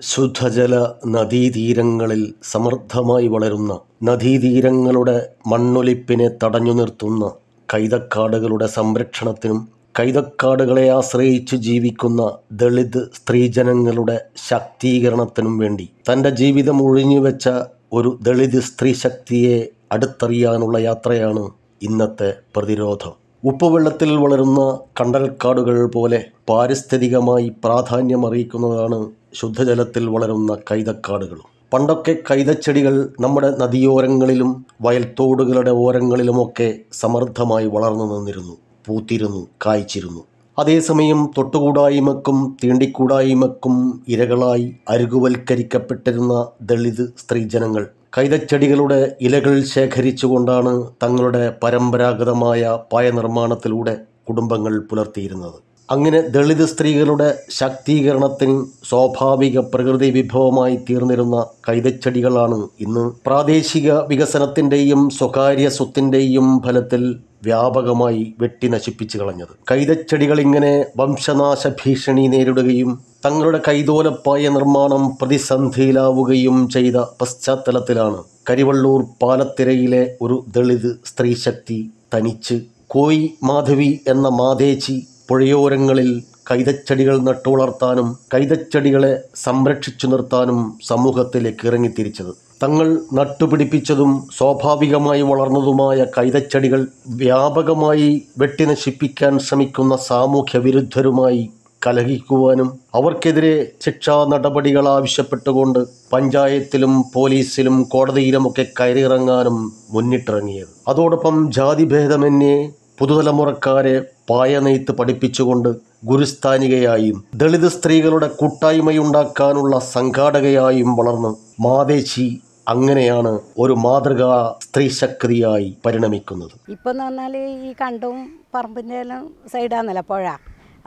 ശുദ്ധജല നദീതീരങ്ങളിൽ സമൃദ്ധമായി വളരുന്ന നദീതീരങ്ങളുടെ മണ്ണൊലിപ്പിനെ തടഞ്ഞു നിർത്തുന്ന കൈതക്കാടുകളുടെ സംരക്ഷണത്തിനും കൈതക്കാടുകളെ ആശ്രയിച്ച് ജീവിക്കുന്ന ദളിത് സ്ത്രീജനങ്ങളുടെ ശാക്തീകരണത്തിനും വേണ്ടി തന്റെ ജീവിതം ഒഴിഞ്ഞുവെച്ച ഒരു ദളിത് സ്ത്രീ ശക്തിയെ അടുത്തറിയാനുള്ള യാത്രയാണ് ഇന്നത്തെ പ്രതിരോധം. ഉപ്പുവെള്ളത്തിൽ വളരുന്ന കണ്ടൽക്കാടുകൾ പോലെ പാരിസ്ഥിതികമായി പ്രാധാന്യമറിയിക്കുന്നതാണ് ശുദ്ധജലത്തിൽ വളരുന്ന കൈതക്കാടുകളും. പണ്ടൊക്കെ കൈതച്ചെടികൾ നമ്മുടെ നദിയോരങ്ങളിലും വയൽത്തോടുകളുടെ ഓരങ്ങളിലുമൊക്കെ സമൃദ്ധമായി വളർന്നു നിന്നിരുന്നു പൂത്തിരുന്നു കായ്ച്ചിരുന്നു. അതേസമയം തൊട്ടുകൂടായ്മക്കും തീണ്ടിക്കൂടായ്മക്കും ഇരകളായി അരുകുവൽക്കരിക്കപ്പെട്ടിരുന്ന ദളിത് സ്ത്രീജനങ്ങൾ കൈതച്ചെടികളുടെ ഇലകൾ ശേഖരിച്ചുകൊണ്ടാണ് തങ്ങളുടെ പരമ്പരാഗതമായ പായ നിർമ്മാണത്തിലൂടെ കുടുംബങ്ങൾ പുലർത്തിയിരുന്നത്. അങ്ങനെ ദളിത് സ്ത്രീകളുടെ ശാക്തീകരണത്തിന് സ്വാഭാവിക പ്രകൃതി വിഭവമായി തീർന്നിരുന്ന കൈതച്ചെടികളാണ് ഇന്ന്. പ്രാദേശിക വികസനത്തിന്റെയും സ്വകാര്യ സ്വത്തിന്റെയും ഫലത്തിൽ വ്യാപകമായി വെട്ടി നശിപ്പിച്ചു കളഞ്ഞത്. കൈതച്ചെടികൾ ഇങ്ങനെ വംശനാശ ഭീഷണി നേരിടുകയും തങ്ങളുടെ കൈതോലപ്പായ നിർമ്മാണം പ്രതിസന്ധിയിലാവുകയും ചെയ്ത പശ്ചാത്തലത്തിലാണ് കരിവള്ളൂർ പാലത്തിരയിലെ ഒരു ദളിത് സ്ത്രീശക്തി തനിച്ച്. കോയി മാധവി എന്ന മാതേച്ചി പുഴയോരങ്ങളിൽ കൈതച്ചെടികൾ നട്ടുവളർത്താനും കൈതച്ചെടികളെ സംരക്ഷിച്ചു നിർത്താനും സമൂഹത്തിലേക്ക് ഇറങ്ങിത്തിരിച്ചത്. തങ്ങൾ നട്ടുപിടിപ്പിച്ചതും സ്വാഭാവികമായി വളർന്നതുമായ കൈതച്ചെടികൾ വ്യാപകമായി വെട്ടിനശിപ്പിക്കാൻ ശ്രമിക്കുന്ന സാമൂഹ്യ വിരുദ്ധരുമായി കലഹിക്കുവാനും അവർക്കെതിരെ ശിക്ഷാ നടപടികൾ ആവശ്യപ്പെട്ടുകൊണ്ട് പഞ്ചായത്തിലും പോലീസിലും കോടതിയിലുമൊക്കെ കയറിയിറങ്ങാനും മുന്നിട്ടിറങ്ങിയത്. അതോടൊപ്പം ജാതിഭേദമന്യേ പുതുതലമുറക്കാരെ പായ നെയ്ത്ത് പഠിപ്പിച്ചുകൊണ്ട് ഗുരുസ്ഥാനികയായും ദളിത് സ്ത്രീകളുടെ കൂട്ടായ്മയുണ്ടാക്കാനുള്ള സംഘാടകയായും വളർന്ന് മാതേശി അങ്ങനെയാണ് ഒരു മാതൃകാ സ്ത്രീ ശക്തിയായി പരിണമിക്കുന്നത്. ഇപ്പം എന്ന് പറഞ്ഞാൽ ഈ കണ്ടും പറമ്പിന്റെ എല്ലാം സൈഡാന്നല്ലോ പുഴ?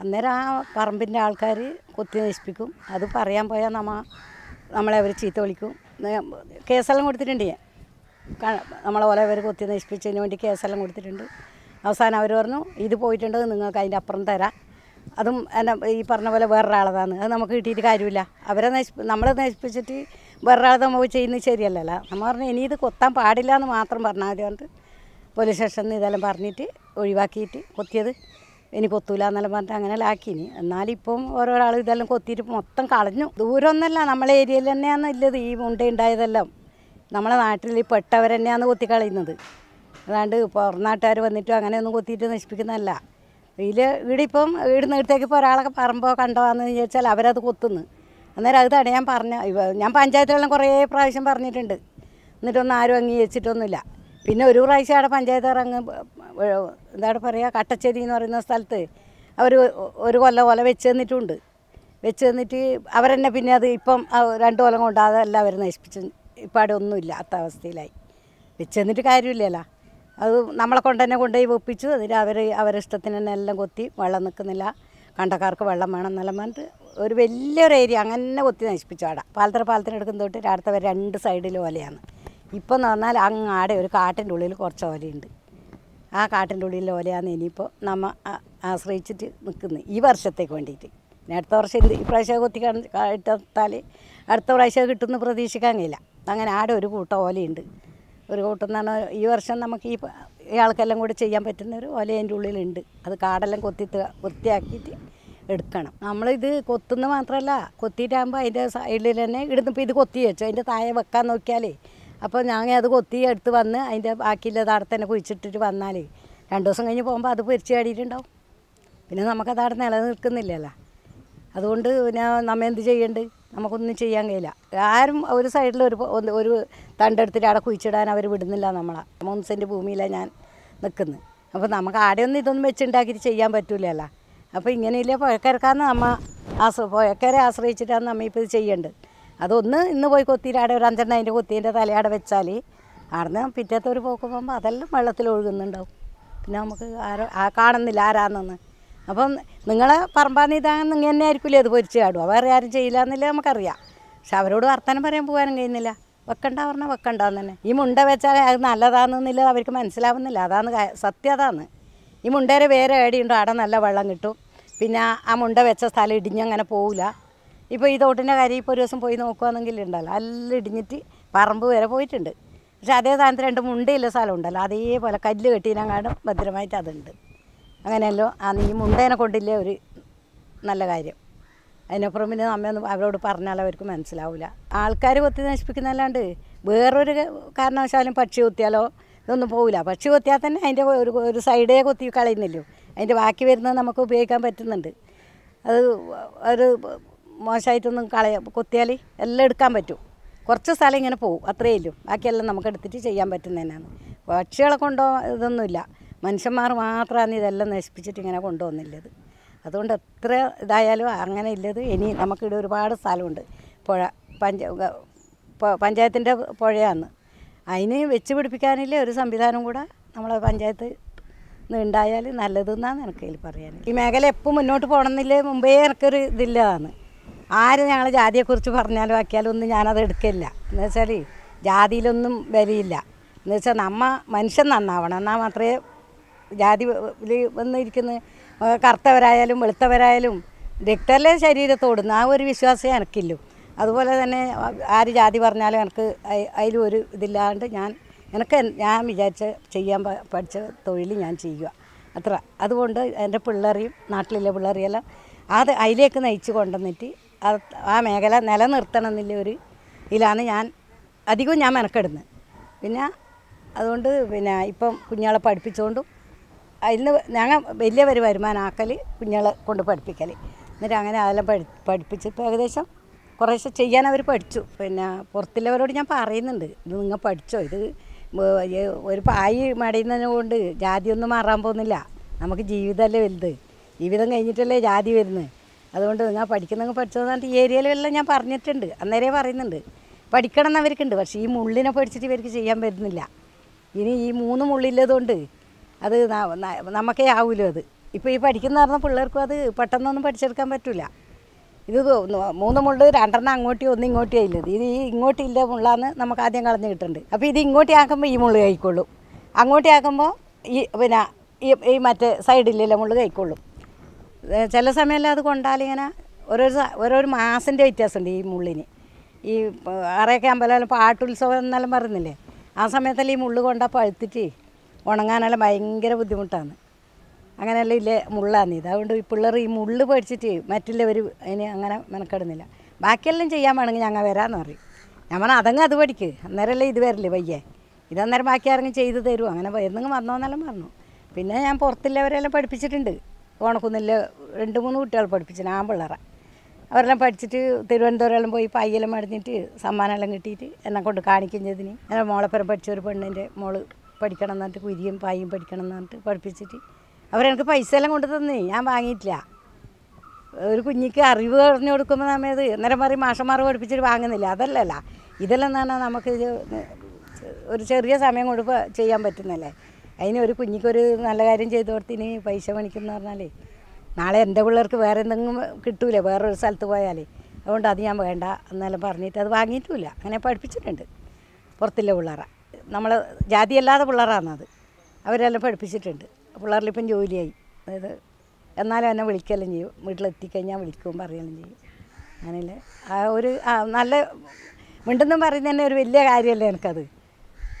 അന്നേരം ആ പറമ്പിന്റെ ആൾക്കാർ കുത്തി നശിപ്പിക്കും. അത് പറയാൻ പോയാൽ നമ്മ നമ്മളെ അവർ ചീത്ത വിളിക്കും. കേസെല്ലാം കൊടുത്തിട്ടുണ്ട് ഞാൻ. നമ്മളെ പോലെ അവർ കുത്തി നശിപ്പിച്ചതിന് വേണ്ടി കേസെല്ലാം കൊടുത്തിട്ടുണ്ട്. അവസാനം അവർ പറഞ്ഞു ഇത് പോയിട്ടുണ്ട് നിങ്ങൾക്ക് അതിന്റെ അപ്പുറം തരാം. അതും എന്നെ ഈ പറഞ്ഞ പോലെ വേറൊരാളതാണ്. അത് നമുക്ക് കിട്ടിയിട്ട് കാര്യമില്ല. അവരെ നശിപ്പ് നമ്മളെ നശിപ്പിച്ചിട്ട് വേറൊരാളെ നമുക്ക് ചെയ്യുന്നത് ശരിയല്ലല്ലോ. നമ്മൾ പറഞ്ഞു ഇനി ഇത് കൊത്താൻ പാടില്ല എന്ന് മാത്രം പറഞ്ഞാൽ മതി പറഞ്ഞിട്ട് പോലീസ് സ്റ്റേഷനിൽ ഇതെല്ലാം പറഞ്ഞിട്ട് ഒഴിവാക്കിയിട്ട് കൊത്തിയത്. ഇനി കൊത്തൂല എന്നെല്ലാം പറഞ്ഞിട്ട് അങ്ങനെ ആക്കിനി എന്നാലിപ്പം ഓരോരാൾ ഇതെല്ലാം കൊത്തിയിട്ട് മൊത്തം കളഞ്ഞു. ദൂരമൊന്നുമല്ല നമ്മളെ ഏരിയയിൽ തന്നെയാണ് ഇല്ലത് ഈ മുണ്ട ഉണ്ടായതെല്ലാം നമ്മളെ നാട്ടിൽ പെട്ടവരെന്നെയാണ് കൊത്തി കൊത്തിക്കളയുന്നത് അല്ലാണ്ട് പുറനാട്ടുകാർ വന്നിട്ടും അങ്ങനെയൊന്നും കൊത്തിയിട്ട് നശിപ്പിക്കുന്നതല്ല. ഇതിൽ ഇവിടെ ഇപ്പം വീട് ഇടത്തേക്ക് ഇപ്പോൾ ഒരാളൊക്കെ പറമ്പോ കണ്ടോന്ന് ചോദിച്ചാൽ അവരത് കൊത്തുന്നു. അന്നേരം അത് തടയാൻ പറഞ്ഞ ഞാൻ പഞ്ചായത്തിലെല്ലാം കുറേ പ്രാവശ്യം പറഞ്ഞിട്ടുണ്ട്. എന്നിട്ടൊന്നും ആരും അംഗീകരിച്ചിട്ടൊന്നുമില്ല. പിന്നെ ഒരു പ്രാവശ്യം അവിടെ പഞ്ചായത്ത് അങ്ങ് എന്താണ് പറയുക കട്ടച്ചേരി എന്ന് പറയുന്ന സ്ഥലത്ത് അവർ ഒരു കൊല്ല കൊല വെച്ച് തന്നിട്ടുണ്ട്. വെച്ച് തന്നിട്ട് അവരെന്നെ പിന്നെ അത് ഇപ്പം രണ്ട് കൊല്ലം കൊണ്ട് അതെല്ലാം അവർ നശിപ്പിച്ച് ഇപ്പം അവിടെ ഒന്നുമില്ല അത്ത അവസ്ഥയിലായി. വെച്ച് തന്നിട്ട് കാര്യമില്ലല്ലോ. അത് നമ്മളെ കൊണ്ട് തന്നെ കൊണ്ടുപോയി വെപ്പിച്ചു. അതിൽ അവർ അവരുടെ ഇഷ്ടത്തിന് തന്നെ എല്ലാം കൊത്തി വെള്ളം നിൽക്കുന്നില്ല. കണ്ടക്കാർക്ക് വെള്ളം വേണം എന്നെല്ലാം പറഞ്ഞിട്ട് ഒരു വലിയൊരു ഏരിയ അങ്ങനെ കൊത്തി നശിപ്പിച്ചു അവിടെ. പാലത്തറ എടുക്കുന്ന തൊട്ട് അടുത്ത വരെ രണ്ട് സൈഡിൽ ഓലയാണ്. ഇപ്പം എന്ന് പറഞ്ഞാൽ അങ്ങാടെ ഒരു കാട്ടിന്റെ ഉള്ളിൽ കുറച്ച് ഓലയുണ്ട്. ആ കാട്ടിന്റെ ഉള്ളിൽ ഓലയാണ് ഇനിയിപ്പോൾ നമ്മൾ ആശ്രയിച്ചിട്ട് നിൽക്കുന്നത് ഈ വർഷത്തേക്ക് വേണ്ടിയിട്ട്. പിന്നെ അടുത്ത വർഷം എന്ത് ഇപ്രാവശ്യം കൊത്തി ഇട്ടാൽ അടുത്ത പ്രാവശ്യം കിട്ടുമെന്ന് പ്രതീക്ഷിക്കാൻ കഴിയില്ല. അങ്ങനെ ആടെ ഒരു കൂട്ടം ഓലയുണ്ട്. ഒരു കൂട്ടം എന്ന് ഈ വർഷം നമുക്ക് ഈ ഇയാൾക്കെല്ലാം കൂടി ചെയ്യാൻ പറ്റുന്ന ഒരു ഒല അതിന്റെ ഉള്ളിലുണ്ട്. അത് കാടെല്ലാം കൊത്തി വൃത്തിയാക്കിയിട്ട് എടുക്കണം. നമ്മളിത് കൊത്തുന്ന മാത്രമല്ല കൊത്തിയിട്ടാകുമ്പോൾ അതിന്റെ സൈഡിൽ തന്നെ ഇടുന്ന് ഇപ്പോൾ ഇത് കൊത്തി വെച്ചു. അതിന്റെ താഴെ വെക്കാൻ നോക്കിയാലേ അപ്പോൾ ഞങ്ങൾ അത് കൊത്തി എടുത്ത് വന്ന് അതിന്റെ ബാക്കിയുള്ളത് അവിടെ തന്നെ കുഴിച്ചിട്ടിട്ട് വന്നാൽ രണ്ട് ദിവസം കഴിഞ്ഞ് പോകുമ്പോൾ അത് പൊരിച്ച് കാടിയിട്ടുണ്ടാവും പിന്നെ നമുക്കത് അവിടെ നിലനിൽക്കുന്നില്ലല്ലോ. അതുകൊണ്ട് പിന്നെ നമ്മ എന്ത് ചെയ്യണ്ട്? നമുക്കൊന്നും ചെയ്യാൻ കഴിയില്ല. ആരും ഒരു സൈഡിൽ ഒരു ഒരു തണ്ടെടുത്തിട്ട് അവിടെ കുഴിച്ചിടാൻ അവർ വിടുന്നില്ല നമ്മളെ. മൂന്ന് സെന്റ് ഭൂമിയിലാണ് ഞാൻ നിൽക്കുന്നത് അപ്പോൾ നമുക്ക് ആടെയൊന്നും ഇതൊന്നും വെച്ചുണ്ടാക്കിയിട്ട് ചെയ്യാൻ പറ്റൂലല്ല. അപ്പോൾ ഇങ്ങനെയില്ലേ പുഴക്കരക്കാന്ന് നമ്മ ആശ്ര പുഴക്കരെ ആശ്രയിച്ചിട്ടാണ് നമ്മ ഇപ്പോൾ ഇത് ചെയ്യേണ്ടത് അതൊന്ന് ഇന്ന് പോയി കൊത്തിയിട്ട് അവിടെ ഒരു അഞ്ചെണ്ണം അതിന്റെ കൊത്തീന്റെ തലയാടെ വെച്ചാൽ അവിടുന്ന് പിറ്റേത്തെ ഒരു പോക്ക് പോകുമ്പോൾ അതെല്ലാം വെള്ളത്തിൽ ഒഴുകുന്നുണ്ടാവും പിന്നെ നമുക്ക് ആരോ കാണുന്നില്ല ആരാന്നെന്ന്. അപ്പം നിങ്ങളെ പറമ്പാന്ന് ഇതാണെന്ന് നിങ്ങൾ തന്നെ ആയിരിക്കില്ലേ അത് പൊരിച്ച് ചാടുക വേറെ ആരും ചെയ്യില്ല നമുക്കറിയാം. പക്ഷെ അവരോട് വർത്തമാനം പറയാൻ പോകാനും കഴിയുന്നില്ല. വെക്കണ്ട പറഞ്ഞാൽ വെക്കണ്ടെന്ന് തന്നെ. ഈ മുണ്ട വെച്ചാൽ അത് നല്ലതാണെന്നില്ല അവർക്ക് മനസ്സിലാവുന്നില്ല. അതാണ് സത്യം അതാണ്. ഈ മുണ്ടേരെ വേറെ ഏടിയുണ്ടോ അവിടെ നല്ല വെള്ളം കിട്ടും. പിന്നെ ആ മുണ്ട വെച്ച സ്ഥലം ഇടിഞ്ഞങ്ങനെ പോവില്ല. ഇപ്പോൾ ഈ തോട്ടിന്റെ കാര്യം ഇപ്പോൾ ഒരു ദിവസം പോയി നോക്കുകയാണെങ്കിൽ ഉണ്ടല്ലോ. എല്ലാം ഇടിഞ്ഞിട്ട് പറമ്പ് വരെ പോയിട്ടുണ്ട്. പക്ഷെ അതേ സ്ഥാനത്ത് രണ്ട് മുണ്ടയുള്ള സ്ഥലം ഉണ്ടല്ലോ. അതേപോലെ കല്ല് കെട്ടിനങ്ങാടും ഭദ്രമായിട്ട് അതുണ്ട്. അങ്ങനെയല്ലോ. ആ നീ മുണ്ടേനെ കൊണ്ടില്ലേ ഒരു നല്ല കാര്യം. അതിനപ്പുറം പിന്നെ നമ്മയൊന്നും അവരോട് പറഞ്ഞാൽ അവർക്ക് മനസ്സിലാവില്ല ആൾക്കാർ കൊത്തി നശിപ്പിക്കുന്നല്ലാണ്ട് വേറൊരു കാരണവശാലും പക്ഷി കൊത്തിയാലോ ഇതൊന്നും പോവില്ല പക്ഷി കൊത്തിയാൽ തന്നെ അതിന്റെ ഒരു ഒരു സൈഡേ കൊത്തി കളയുന്നില്ലോ അതിന്റെ ബാക്കി വരുന്നത് നമുക്ക് ഉപയോഗിക്കാൻ പറ്റുന്നുണ്ട്. അത് ഒരു മോശമായിട്ടൊന്നും കളയ കൊത്തിയാൽ എല്ലാം എടുക്കാൻ പറ്റും. കുറച്ച് സ്ഥലം ഇങ്ങനെ പോകും അത്രയേ ഉള്ളൂ. ബാക്കിയെല്ലാം നമുക്ക് എടുത്തിട്ട് ചെയ്യാൻ പറ്റുന്നതന്നെയാണ് പക്ഷികളെ കൊണ്ടോ ഇതൊന്നുമില്ല. മനുഷ്യന്മാർ മാത്രമാണ് ഇതെല്ലാം നശിപ്പിച്ചിട്ട് ഇങ്ങനെ കൊണ്ടുവന്നില്ലത്. അതുകൊണ്ട് എത്ര ഇതായാലും അങ്ങനെ ഇല്ലത്. ഇനി നമുക്കിവിടെ ഒരുപാട് സ്ഥലമുണ്ട്. പുഴ പഞ്ച പഞ്ചായത്തിന്റെ പുഴയാണ്. അതിന് വെച്ച് പിടിപ്പിക്കാനില്ല ഒരു സംവിധാനം കൂടെ നമ്മളെ പഞ്ചായത്ത് ഉണ്ടായാൽ നല്ലതെന്നാണ് എനിക്ക് ഇതിൽ പറയാൻ. ഈ മേഖല എപ്പോൾ മുന്നോട്ട് പോകണമെന്നില്ലേ മുമ്പേ എനിക്കൊരു ഇതില്ലതാണ് ആര് ഞങ്ങൾ ജാതിയെക്കുറിച്ച് പറഞ്ഞാലും ആക്കിയാലും ഒന്നും ഞാനത് എടുക്കില്ല. എന്ന് വെച്ചാൽ ജാതിയിലൊന്നും വിലയില്ല എന്ന് വെച്ചാൽ നമ്മ മനുഷ്യൻ നന്നാവണം. എന്നാൽ മാത്രമേ ജാതി വന്നിരിക്കുന്ന കറുത്തവരായാലും വെളുത്തവരായാലും രക്തമല്ലേ ശരീരത്തോടുന്ന ആ ഒരു വിശ്വാസം എനിക്കില്ലു. അതുപോലെ തന്നെ ആര് ജാതി പറഞ്ഞാലും എനിക്ക് അതിലും ഒരു ഇതില്ലാണ്ട് ഞാൻ എനിക്ക് ഞാൻ വിചാരിച്ച ചെയ്യാൻ പഠിച്ച തൊഴിൽ ഞാൻ ചെയ്യുക. അത്ര. അതുകൊണ്ട് എന്റെ പിള്ളേരെയും നാട്ടിലെ പിള്ളേരെയെല്ലാം അത് അതിലേക്ക് നയിച്ച് കൊണ്ടുവന്നിട്ട് അത് ആ മേഖല നിലനിർത്തണം എന്നുള്ള ഒരു ഇതിലാണ് ഞാൻ അധികവും ഞാൻ മെനക്കെടുന്നത്. പിന്നെ അതുകൊണ്ട് പിന്നെ ഇപ്പം കുഞ്ഞാളെ പഠിപ്പിച്ചുകൊണ്ടും അതിന് ഞങ്ങൾ വലിയവർ വരുമാനമാക്കൽ കുഞ്ഞുങ്ങളെ കൊണ്ട് പഠിപ്പിക്കൽ എന്നിട്ട് അങ്ങനെ അതെല്ലാം പഠി പഠിപ്പിച്ചിപ്പോൾ ഏകദേശം കുറേശ്ശെ ചെയ്യാൻ അവർ പഠിച്ചു. പിന്നെ പുറത്തുള്ളവരോട് ഞാൻ പറയുന്നുണ്ട് ഇത് നിങ്ങൾ പഠിച്ചോ ഇത് ഒരു പായി മടയുന്നതിനെ കൊണ്ട് ജാതിയൊന്നും മാറാൻ പോകുന്നില്ല. നമുക്ക് ജീവിതമല്ലേ വലുത്. ജീവിതം കഴിഞ്ഞിട്ടല്ലേ ജാതി വരുന്നത്. അതുകൊണ്ട് നിങ്ങൾ പഠിക്കുന്നെങ്കിൽ പഠിച്ചതെന്ന് പറഞ്ഞിട്ട് ഈ ഏരിയയിലെല്ലാം ഞാൻ പറഞ്ഞിട്ടുണ്ട്. അന്നേരേ പറയുന്നുണ്ട്. പഠിക്കണം എന്നവർക്കുണ്ട് പക്ഷേ ഈ മുള്ളിനെ പഠിച്ചിട്ട് ഇവർക്ക് ചെയ്യാൻ പറ്റുന്നില്ല. ഇനി ഈ മൂന്ന് മുള്ളില്ലതുകൊണ്ട് അത് നമുക്കേ ആവുമല്ലോ അത്. ഇപ്പോൾ ഈ പഠിക്കുന്ന പറഞ്ഞ പിള്ളേർക്കും അത് പെട്ടെന്നൊന്നും പഠിച്ചെടുക്കാൻ പറ്റില്ല ഇത് മൂന്ന് മുള്ള് രണ്ടെണ്ണം അങ്ങോട്ടും ഒന്ന് ഇങ്ങോട്ടും ആയില്ലത് ഇത് ഈ ഇങ്ങോട്ടില്ല മുള്ളാന്ന് നമുക്ക് ആദ്യം കളഞ്ഞ് കിട്ടുന്നുണ്ട് അപ്പോൾ ഇത് ഇങ്ങോട്ടേ ആക്കുമ്പോൾ ഈ മുള്ളു കഴിക്കൊള്ളും. അങ്ങോട്ടേ ആക്കുമ്പോൾ ഈ പിന്നെ ഈ ഈ മറ്റേ സൈഡിലുള്ള മുള്ളു കഴിക്കൊള്ളും. ചില സമയമെല്ലാം അത് കൊണ്ടാലിങ്ങനെ ഓരോ ഓരോരു മാസിന്റെ വ്യത്യാസമുണ്ട് ഈ മുള്ളിന്. ഈ അറയൊക്കെ അമ്പലം പാട്ടുത്സവം എന്നെല്ലാം പറയുന്നില്ലേ ആ സമയത്തെല്ലാം ഈ മുള്ളു കൊണ്ടാൽ പഴുത്തിട്ട് ഉണങ്ങാനെല്ലാം ഭയങ്കര ബുദ്ധിമുട്ടാണ്. അങ്ങനെയെല്ലാം ഇല്ലേ മുള്ളാന്ന്. ഇത് അതുകൊണ്ട് ഈ പിള്ളേർ ഈ മുള്ള് പഠിച്ചിട്ട് മറ്റുള്ളവർ അതിന് അങ്ങനെ മെനക്കെടുന്നില്ല. ബാക്കിയെല്ലാം ചെയ്യാൻ വേണമെങ്കിൽ ഞങ്ങൾ വരാമെന്ന് പറയും. ഞാൻ പറഞ്ഞാൽ അതങ്ങ് അത് പഠിക്ക്. അന്നേരമല്ലേ ഇത് വരില്ലേ വയ്യേ. ഇതന്നേരം ബാക്കി ആരെങ്കിലും ചെയ്ത് തരും. അങ്ങനെ വരുന്നെങ്കിൽ വന്നോന്നെല്ലാം പറഞ്ഞു. പിന്നെ ഞാൻ പുറത്തുള്ളവരെല്ലാം പഠിപ്പിച്ചിട്ടുണ്ട്. ഓണക്കുന്നില്ല രണ്ട് മൂന്ന് കുട്ടികൾ പഠിപ്പിച്ചു ആ പിള്ളേരെ അവരെല്ലാം പഠിച്ചിട്ട് തിരുവനന്തപുരം പോയി പയ്യെല്ലാം മടിഞ്ഞിട്ട് സമ്മാനമെല്ലാം കിട്ടിയിട്ട് എന്നെ കൊണ്ട് കാണിക്കുകയും ചെയ്തിന്. എന്റെ മോളെപ്പുറം പഠിച്ച ഒരു പെണ്ണിന്റെ മോൾ പഠിക്കണം എന്നിട്ട് കുരിയും പായും പഠിക്കണം എന്നിട്ട് പഠിപ്പിച്ചിട്ട് അവരെനിക്ക് പൈസ എല്ലാം കൊണ്ടു തന്നേ ഞാൻ വാങ്ങിയിട്ടില്ല. ഒരു കുഞ്ഞിക്ക് അറിവ് പറഞ്ഞു കൊടുക്കുമ്പോൾ നമ്മൾ സമയത്ത് അന്നേരം പറയും മാഷന്മാർ പഠിപ്പിച്ചിട്ട് വാങ്ങുന്നില്ല. അതല്ലല്ല. ഇതെല്ലാം തന്നെ നമുക്ക് ഒരു ചെറിയ സമയം കൊണ്ട് ചെയ്യാൻ പറ്റുന്നല്ലേ? അതിന് ഒരു കുഞ്ഞിക്കൊരു നല്ല കാര്യം ചെയ്തു കൊടുത്തിന് പൈസ മേടിക്കുന്ന പറഞ്ഞാലേ നാളെ എന്റെ പിള്ളേർക്ക് വേറെ എന്തെങ്കിലും കിട്ടൂല? വേറൊരു സ്ഥലത്ത് പോയാലേ. അതുകൊണ്ട് അത് ഞാൻ വേണ്ട എന്നെല്ലാം പറഞ്ഞിട്ട് അത് വാങ്ങിയിട്ടുമില്ല അങ്ങനെ പഠിപ്പിച്ചിട്ടുണ്ട്. പുറത്തുള്ള പിള്ളേരെ. നമ്മളെ ജാതിയല്ലാതെ പിള്ളേരാണത്. അവരെല്ലാം പഠിപ്പിച്ചിട്ടുണ്ട്. പിള്ളേരിലിപ്പം ജോലിയായി. അതായത് എന്നാലും എന്നെ വിളിക്കുകയെല്ലാം ചെയ്യും. വീട്ടിലെത്തിക്കഴിഞ്ഞാൽ വിളിക്കും പറയുകയും ചെയ്യും. അങ്ങനെയല്ലേ. ആ ഒരു നല്ല മിണ്ടെന്നും പറയുന്നത് തന്നെ ഒരു വലിയ കാര്യമല്ലേ എനിക്കത്.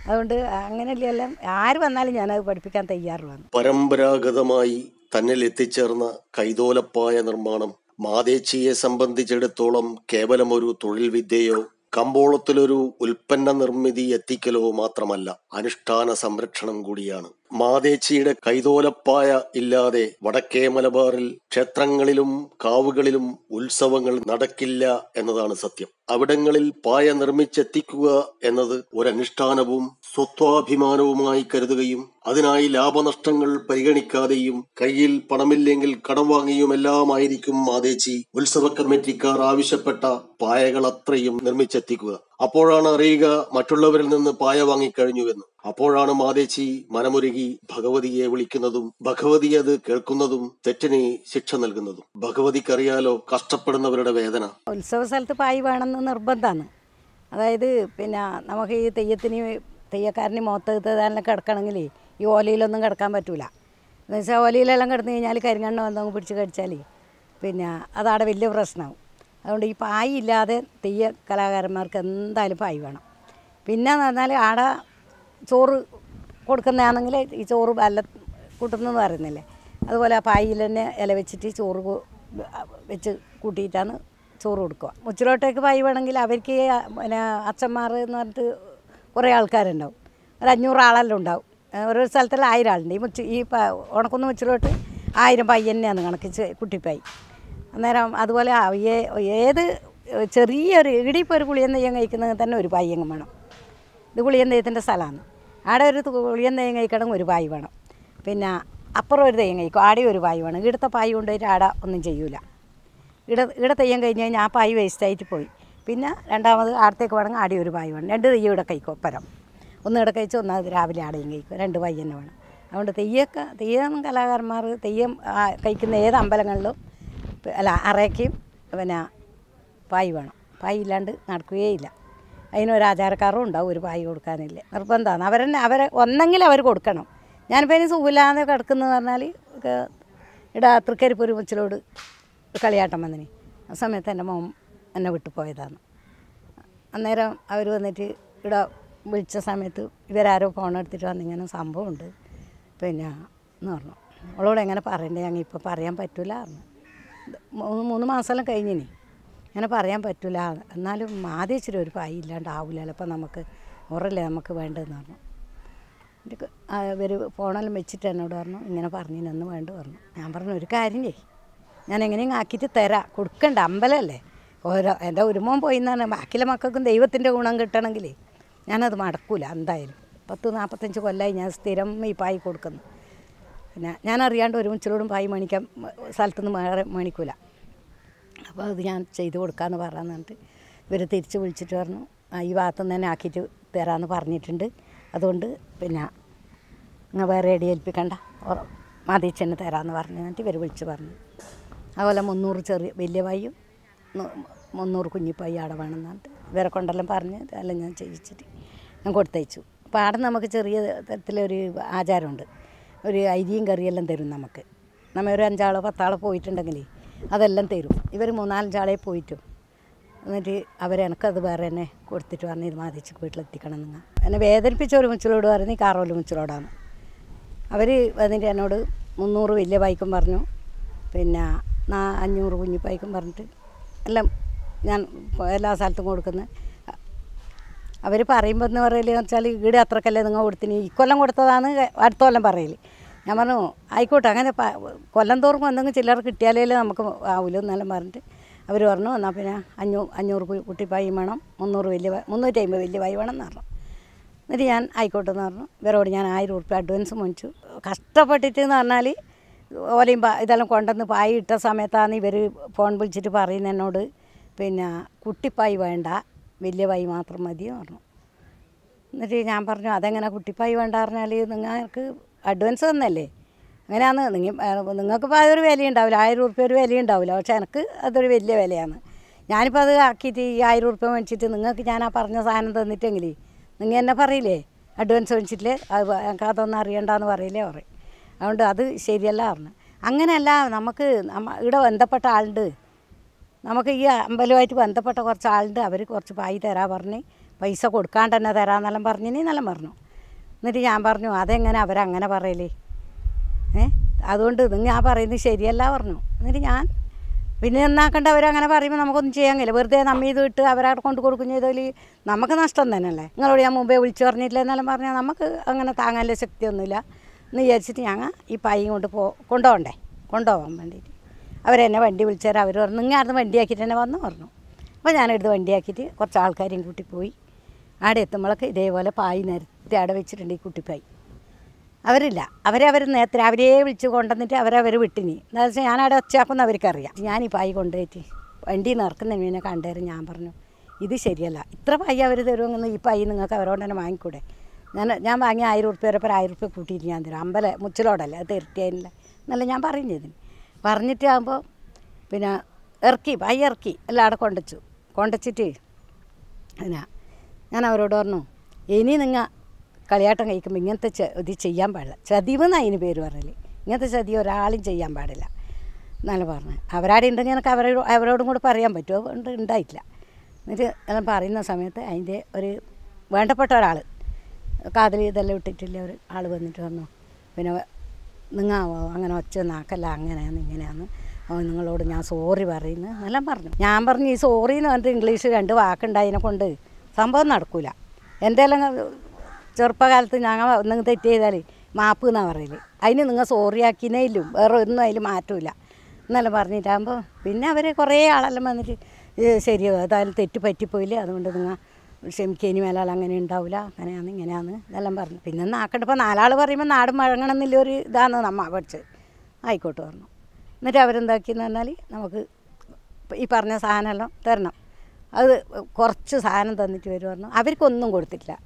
അതുകൊണ്ട് അങ്ങനെയല്ലേ എല്ലാം. ആര് വന്നാലും ഞാനത് പഠിപ്പിക്കാൻ തയ്യാറുള്ളതാണ്. പരമ്പരാഗതമായി തന്നിൽ എത്തിച്ചേർന്ന കൈതോലപ്പായ നിർമ്മാണം മാതേച്ചിയെ സംബന്ധിച്ചിടത്തോളം കേവലം ഒരു തൊഴിൽ വിദ്യയോ കമ്പോളത്തിലൊരു ഉൽപ്പന്ന നിർമ്മിതി എത്തിക്കലോ മാത്രമല്ല അനുഷ്ഠാന സംരക്ഷണം കൂടിയാണ്. മാതേച്ചിയുടെ കൈതോലപ്പായ ഇല്ലാതെ വടക്കേ മലബാറിൽ ക്ഷേത്രങ്ങളിലും കാവുകളിലും ഉത്സവങ്ങൾ നടക്കില്ല എന്നതാണ് സത്യം. അവിടങ്ങളിൽ പായ നിർമ്മിച്ചെത്തിക്കുക എന്നത് ഒരനുഷ്ഠാനവും സ്വത്വാഭിമാനവുമായി കരുതുകയും അതിനായി ലാഭനഷ്ടങ്ങൾ പരിഗണിക്കാതെയും കയ്യിൽ പണമില്ലെങ്കിൽ കടം വാങ്ങിയുമെല്ലാമായിരിക്കും മാതേച്ചി ഉത്സവ കമ്മിറ്റിക്കാർ ആവശ്യപ്പെട്ട പായകൾ അത്രയും നിർമ്മിച്ചെത്തിക്കുക. അപ്പോഴാണ് അറിയുക മറ്റുള്ളവരിൽ നിന്ന് പായ വാങ്ങിക്കഴിഞ്ഞുവെന്ന്. അപ്പോഴാണ് മാതേച്ചി മനമുരുകി ഭഗവതിയെ വിളിക്കുന്നതും ഭഗവതി അത് കേൾക്കുന്നതും തെറ്റിന് ശിക്ഷ നൽകുന്നതും. ഭഗവതിക്കറിയാലോ കഷ്ടപ്പെടുന്നവരുടെ വേദന. ഉത്സവ സ്ഥലത്ത് പായ് വേണമെന്ന് നിർബന്ധമാണ്. അതായത് പിന്നെ നമുക്ക് ഈ തെയ്യത്തിന് തെയ്യക്കാരന് മുഖത്തെല്ലാം കിടക്കണമെങ്കിൽ ഈ ഓലയിലൊന്നും കിടക്കാൻ പറ്റില്ല എന്ന് വെച്ചാൽ ഓലയിലെല്ലാം കിടന്നു കഴിഞ്ഞാൽ കരിങ്ങണ്ണ വന്നങ്ങ് പിടിച്ച് കടിച്ചാൽ പിന്നെ അതവിടെ വലിയ പ്രശ്നമാവും അതുകൊണ്ട് ഈ പായ് ഇല്ലാതെ തെയ്യ കലാകാരന്മാർക്ക് എന്തായാലും പായ് വേണം. പിന്നെ എന്ന് പറഞ്ഞാൽ ആടെ ചോറ് കൊടുക്കുന്നതാണെങ്കിൽ ഈ ചോറ് വല്ല കൂട്ടുന്നെന്ന് പറയുന്നില്ലേ? അതുപോലെ ആ പായിൽ തന്നെ ഇല വെച്ചിട്ട് ചോറ് വെച്ച് കൂട്ടിയിട്ടാണ് ചോറ് കൊടുക്കുക. മുച്ചിലോട്ടേക്ക് പായി വേണമെങ്കിൽ അവർക്ക് പിന്നെ അച്ഛന്മാർ എന്ന് പറഞ്ഞിട്ട് കുറേ ആൾക്കാരുണ്ടാവും. ഒരു അഞ്ഞൂറ് ആളെല്ലാം ഉണ്ടാവും. ഓരോ സ്ഥലത്തെല്ലാം ആയിരം ആളുണ്ട് ഈ മുച്ച് ഈ ഉണക്കുന്ന മുച്ചിലോട്ട് ആയിരം പൈ തന്നെയാണ് കണക്ക് കുട്ടിപ്പായി അന്നേരം അതുപോലെ ഏത് ചെറിയൊരു ഇടിയിപ്പോൾ ഒരു പുളിയൻ നെയ്യം കഴിക്കുന്നത് തന്നെ ഒരു പായ്യങ്ങ് വേണം. ഇത് പുളിയൻ നെയ്യത്തിന്റെ സ്ഥലമാണ്. ആടെ ഒരു കുളിയൻ നെയ്യം കഴിക്കണം ഒരു പായ് വേണം. പിന്നെ അപ്പുറം ഒരു തെയ്യം കഴിക്കും. ആടെ ഒരു പായ് വേണം. ഇവിടുത്തെ പായ് കൊണ്ടുപോയിട്ട് ആടെ ഒന്നും ചെയ്യൂല. ഇട ഇട തെയ്യം കഴിഞ്ഞ് കഴിഞ്ഞാൽ ആ പായ് വേസ്റ്റായിട്ട് പോയി. പിന്നെ രണ്ടാമത് ആടത്തേക്ക് വേണമെങ്കിൽ ആടി ഒരു പായ് വേണം. രണ്ട് തെയ്യം ഇവിടെ കഴിക്കും ഒപ്പരം. ഒന്ന് ഇവിടെ കഴിച്ച് ഒന്നാമത് രാവിലെ ആടെയും കഴിക്കും. രണ്ട് പായ് തന്നെ വേണം. അതുകൊണ്ട് തെയ്യമൊക്കെ തെയ്യം കലാകാരന്മാർ തെയ്യം കഴിക്കുന്ന ഏത് അമ്പലങ്ങളിലും അല്ല അറയ്ക്കും പിന്നെ പായ് വേണം. പായ് ഇല്ലാണ്ട് നടക്കുകയില്ല അതിനൊരു ആചാരക്കാരും ഉണ്ടാവും ഒരു പായ് കൊടുക്കാനില്ല. നിർബന്ധമാണ്. അവരെന്നെ അവരെ ഒന്നെങ്കിൽ അവർ കൊടുക്കണം. ഞാനിപ്പോൾ ഇനി സുഖമില്ലാതെ കിടക്കുന്നതെന്ന് പറഞ്ഞാൽ ഇടാ തൃക്കരിപ്പൊരു മുച്ചിലോട് കളിയാട്ടം വന്നിന്. ആ സമയത്ത് എന്റെ മോൻ എന്നെ വിട്ടു പോയതാണ്. അന്നേരം അവർ വന്നിട്ട് ഇവിടെ വിളിച്ച സമയത്ത് ഇവരാരോ ഫോൺ എടുത്തിട്ട് വന്നിങ്ങനെ സംഭവമുണ്ട്. പിന്നെ എന്ന് പറഞ്ഞു. അവളോട് എങ്ങനെ പറയണ്ടേ? ഞങ്ങൾ ഇപ്പോൾ പറയാൻ പറ്റില്ല പറഞ്ഞു. മൂന്ന് മൂന്ന് മാസമെല്ലാം കഴിഞ്ഞിനി. അങ്ങനെ പറയാൻ പറ്റില്ല എന്നാലും ആദ്യം ഇച്ചിരി ഒരു പായി ഇല്ലാണ്ടാവില്ല അപ്പം നമുക്ക് ഉറല്ലേ നമുക്ക് വേണ്ടതെന്ന് പറഞ്ഞു. ഇവർ ഫോണെല്ലാം വെച്ചിട്ട് എന്നോട് പറഞ്ഞു. ഇങ്ങനെ പറഞ്ഞിനൊന്ന് വേണ്ട പറഞ്ഞു. ഞാൻ പറഞ്ഞു ഒരു കാര്യം ചെയ്യ് ഞാൻ എങ്ങനെയും ആക്കിയിട്ട് തരാം. കൊടുക്കണ്ട അമ്പലമല്ലേ ഓരോ എന്റെ ഒരുമോൻ പോയി എന്നാണ് ബാക്കിയുള്ള മക്കൾക്കും ദൈവത്തിന്റെ ഗുണം കിട്ടണമെങ്കിൽ ഞാനത് മടക്കൂല എന്തായാലും. പത്ത് നാൽപ്പത്തഞ്ച് കൊല്ലമായി ഞാൻ സ്ഥിരം ഈ പായി കൊടുക്കുന്നു. പിന്നെ ഞാൻ അറിയാണ്ട് ഒരു മുച്ചിലോടും പായി സ്ഥലത്തു സ്ഥലത്തുനിന്ന് വേറെ മേണിക്കൂല. അപ്പോൾ അത് ഞാൻ ചെയ്ത് കൊടുക്കാമെന്ന് പറയാമെന്ന് ഇവർ തിരിച്ച് വിളിച്ചിട്ട് പറഞ്ഞു ഈ ഭാഗത്തുനിന്ന് തന്നെ ആക്കിയിട്ട് തരാമെന്ന് പറഞ്ഞിട്ടുണ്ട്. അതുകൊണ്ട് പിന്നെ നിങ്ങൾ വേറെ എടി ഏൽപ്പിക്കണ്ട. മാതീച്ചന് തരാമെന്ന് പറഞ്ഞു എന്നിട്ട് ഇവർ വിളിച്ച് പറഞ്ഞു. അതുപോലെ മുന്നൂറ് ചെറിയ വലിയ പായും മുന്നൂറ് കുഞ്ഞിപ്പായി ആടെ വേണമെന്ന് പറഞ്ഞിട്ട് ഇവരെ കൊണ്ടെല്ലാം പറഞ്ഞ് അതെല്ലാം ഞാൻ ചെയ്യിച്ചിട്ട് ഞാൻ കൊടുത്തയച്ചു. അപ്പോൾ ആടെ നമുക്ക് ചെറിയ തരത്തിലൊരു ആചാരമുണ്ട്. ഒരു അരിയും കറിയെല്ലാം തരും നമുക്ക്. നമ്മൾ ഒരു അഞ്ചാളോ പത്താളോ പോയിട്ടുണ്ടെങ്കിൽ അതെല്ലാം തരും. ഇവർ മൂന്നാലഞ്ചാളെ പോയിട്ടും. എന്നിട്ട് അവരെനക്കത് വേറെ തന്നെ കൊടുത്തിട്ട് പറഞ്ഞ് ഇത് മാതിച്ച് വീട്ടിലെത്തിക്കണം നിങ്ങൾ എന്നെ വേദനിപ്പിച്ച ഒരു മുച്ചിലോട് ഈ കാറോൽ മുച്ചിലോടാണ്. അവർ വന്നിട്ട് എന്നോട് മുന്നൂറ് വലിയ ബൈക്കും പറഞ്ഞു. പിന്നെ അഞ്ഞൂറ് കുഞ്ഞി ബൈക്കും പറഞ്ഞിട്ട് എല്ലാം ഞാൻ എല്ലാ സ്ഥലത്തും കൊടുക്കുന്നത്. അവർ പറയുമ്പോൾ എന്ന് പറയൽ വെച്ചാൽ ഈടെ അത്രക്കല്ലേ നിങ്ങൾ കൊടുത്തിന്. കൊല്ലം കൊടുത്തതാണ് അടുത്ത കൊല്ലം പറയൽ. ഞാൻ പറഞ്ഞു ആയിക്കോട്ടെ അങ്ങനെ കൊല്ലം തോറും എന്തെങ്കിലും ചില്ലറ കിട്ടിയാലേ നമുക്ക് ആവില്ല എന്നെല്ലാം പറഞ്ഞിട്ട് അവർ പറഞ്ഞു എന്നാൽ പിന്നെ അഞ്ഞൂ അഞ്ഞൂറ് കുട്ടിപ്പായി വേണം മുന്നൂറ് വലിയ മുന്നൂറ്റി അമ്പത് വലിയ പായി വേണം എന്ന് പറഞ്ഞു. എന്നിട്ട് ഞാൻ ആയിക്കോട്ടെ എന്ന് പറഞ്ഞു. ഇവരോട് ഞാൻ ആയിരം ഉറുപ്പ്യ അഡ്വാൻസ് മേടിച്ചു കഷ്ടപ്പെട്ടിട്ട് എന്ന് പറഞ്ഞാൽ ഓലയും ഇതെല്ലാം കൊണ്ടുവന്ന് പായി ഇട്ട സമയത്താണ് ഇവർ ഫോൺ വിളിച്ചിട്ട് പറയുന്നത് എന്നോട്. പിന്നെ കുട്ടിപ്പായി വേണ്ട വലിയ പായി മാത്രം മതി പറഞ്ഞു. എന്നിട്ട് ഞാൻ പറഞ്ഞു അതെങ്ങനെ കുട്ടിപ്പായി വേണ്ട? പറഞ്ഞാൽ നിങ്ങൾക്ക് അഡ്വാൻസ് തന്നല്ലേ. അങ്ങനെയാന്ന് നിങ്ങൾ നിങ്ങൾക്കിപ്പോൾ അതൊരു വിലയുണ്ടാവില്ല ആയിരം ഉറുപ്പ്യ ഒരു വിലയുണ്ടാവില്ല പക്ഷെ എനിക്ക് അതൊരു വലിയ വിലയാണ്. ഞാനിപ്പോൾ അത് ആക്കിയിട്ട് ഈ ആയിരം ഉറുപ്പ്യ മേടിച്ചിട്ട് നിങ്ങൾക്ക് ഞാൻ ആ പറഞ്ഞ സാധനം തന്നിട്ടെങ്കിൽ നിങ്ങൾ എന്നെ പറയില്ലേ അഡ്വാൻസ് മേടിച്ചിട്ടില്ലേ? അത് അതൊന്നും അറിയണ്ടെന്ന് പറയില്ലേ പറയും. അതുകൊണ്ട് അത് ശരിയല്ല പറഞ്ഞു അങ്ങനെയല്ല നമുക്ക് ഇവിടെ ബന്ധപ്പെട്ട ആളുണ്ട്. നമുക്ക് ഈ അമ്പലമായിട്ട് ബന്ധപ്പെട്ട കുറച്ച് ആളുണ്ട്. അവർ കുറച്ച് പായി തരാ പറഞ്ഞ് പൈസ കൊടുക്കാണ്ട് തന്നെ തരാമെന്നെല്ലാം പറഞ്ഞിനി എന്നെല്ലാം പറഞ്ഞു. എന്നിട്ട് ഞാൻ പറഞ്ഞു അതെങ്ങനെ അവരങ്ങനെ പറയലേ? ഏ? അതുകൊണ്ട് നിങ്ങൾ ആ പറയുന്നത് ശരിയല്ല പറഞ്ഞു. എന്നിട്ട് ഞാൻ പിന്നെ എന്നാക്കണ്ട അവരങ്ങനെ പറയുമ്പോൾ നമുക്കൊന്നും ചെയ്യാൻ കഴിയില്ല. വെറുതെ നമ്മ ഇത് ഇട്ട് അവരവിടെ കൊണ്ട് കൊടുക്കും ചെയ്താൽ നമുക്ക് നഷ്ടം തന്നെയല്ലേ? നിങ്ങളോട് ഞാൻ മുമ്പേ വിളിച്ചു പറഞ്ഞിട്ടില്ല എന്നെല്ലാം പറഞ്ഞാൽ നമുക്ക് അങ്ങനെ താങ്ങാനുള്ള ശക്തിയൊന്നുമില്ല. എന്ന് വിചാരിച്ചിട്ട് ഞങ്ങൾ ഈ പൈയും കൊണ്ട് പോ കൊണ്ടുപോകണ്ടേ കൊണ്ടുപോകാൻ വേണ്ടിയിട്ട് അവരെന്നെ വണ്ടി വിളിച്ചാൽ അവർ പറഞ്ഞു നിങ്ങൾ അവിടുന്ന് വണ്ടിയാക്കിയിട്ട് തന്നെ വന്നു പറഞ്ഞു. അപ്പോൾ ഞാനെടുത്ത് വണ്ടിയാക്കിയിട്ട് കുറച്ച് ആൾക്കാരെയും കൂട്ടി പോയി. അവിടെ എത്തുമ്പോഴൊക്കെ ഇതേപോലെ പായി നിരത്തി അവിടെ വെച്ചിട്ടുണ്ട് ഈ കുട്ടിപ്പായി. അവരില്ല. അവരെ അവർ നേരത്തെ രാവിലെ വിളിച്ച് കൊണ്ടുവന്നിട്ട് അവരവർ വിട്ടിനി. എന്താ വെച്ചാൽ ഞാനവിടെ ഒച്ചയാക്കുന്ന അവർക്കറിയാം. ഞാൻ ഈ പായി കൊണ്ടുപോയിട്ട് വണ്ടി നിറക്കുന്നതിന് മീനെ കണ്ടേരും ഞാൻ പറഞ്ഞു ഇത് ശരിയല്ല. ഇത്ര പായി അവർ തരുമെന്ന് ഈ പായി നിങ്ങൾക്ക് അവരോട് തന്നെ വാങ്ങിക്കൂടെ? ഞാൻ ഞാൻ വാങ്ങിയ ആയിരം ഉറുപ്പ്യ വരെ ഒരു ആയിരം ഉറുപ്പ്യ കൂട്ടിയിട്ട് ഞാൻ തരാം. അമ്പല മുച്ചിലോടല്ലേ അത് തിരട്ടിയായില്ല എന്നല്ല ഞാൻ പറഞ്ഞതിന് പറഞ്ഞിട്ടാകുമ്പോൾ പിന്നെ ഇറക്കി ഭയ ഇറക്കി എല്ലാം അവിടെ കൊണ്ടുവച്ചു. കൊണ്ടുവച്ചിട്ട് പിന്നെ ഞാൻ അവരോട് പറഞ്ഞു ഇനി നിങ്ങൾ കളിയാട്ടം കഴിക്കുമ്പോൾ ഇങ്ങനത്തെ ഇത് ചെയ്യാൻ പാടില്ല. ചതിവ് എന്നാണ് അതിന് പേര് പറയൽ ഇങ്ങനത്തെ ചതി ഒരാളും ചെയ്യാൻ പാടില്ല. നല്ല പറഞ്ഞു അവരാടെ ഉണ്ടെങ്കിൽ എനിക്ക് അവരോട് അവരോടും കൂടെ പറയാൻ പറ്റുമോ? ഉണ്ട് ഉണ്ടായിട്ടില്ല. എന്നിട്ട് എല്ലാം പറയുന്ന സമയത്ത് അതിന്റെ ഒരു വേണ്ടപ്പെട്ട ഒരാൾ കാതിൽ ഇതെല്ലാം ഇട്ടിട്ടില്ല ഒരു ആൾ വന്നിട്ട് വന്നു. പിന്നെ നിങ്ങാവോ? അങ്ങനെ ഒച്ച നാക്കല്ല അങ്ങനെയാണ് ഇങ്ങനെയാണ്. അവൻ നിങ്ങളോട് ഞാൻ സോറി പറയുന്നു. എല്ലാം പറഞ്ഞു. ഞാൻ പറഞ്ഞു ഈ സോറി എന്ന് പറഞ്ഞിട്ട് ഇംഗ്ലീഷ് രണ്ട് വാക്കുണ്ടായതിനെ കൊണ്ട്. സംഭവം നടക്കൂല. എന്തേലും എല്ലാം ചെറുപ്പകാലത്ത് ഞങ്ങൾ നിങ്ങൾ തെറ്റ് ചെയ്താൽ മാപ്പ് എന്നാണ് പറയൽ. അതിന് നിങ്ങൾ സോറി ആക്കിനേ ഇല്ലും വേറെ ഒന്നും അതിൽ മാറ്റമില്ല എന്നെല്ലാം പറഞ്ഞിട്ടാകുമ്പോൾ പിന്നെ അവർ കുറേ ആളെല്ലാം വന്നിട്ട് "ഇത് ശരി ഏതായാലും തെറ്റ് പറ്റിപ്പോയില്ലേ? അതുകൊണ്ട് നിങ്ങൾ ക്ഷമിക്കുക ഇനി മേലാൽ അങ്ങനെ ഉണ്ടാവില്ല അങ്ങനെയാണ് ഇങ്ങനെയാണ് ഇതെല്ലാം പറഞ്ഞു. പിന്നെ നാക്കട്ട് ഇപ്പോൾ നാലാൾ പറയുമ്പോൾ നാട് മഴങ്ങണം എന്നുള്ളൊരു ഇതാണ് നമ്മ പഠിച്ചത്. ആയിക്കോട്ടെ പറഞ്ഞു. എന്നിട്ട് അവരെന്താക്കിയെന്ന് പറഞ്ഞാൽ നമുക്ക് ഈ പറഞ്ഞ സാധനമെല്ലാം തരണം. അത് കുറച്ച് സാധനം തന്നിട്ട് വരും പറഞ്ഞു അവർക്കൊന്നും കൊടുത്തിട്ടില്ല.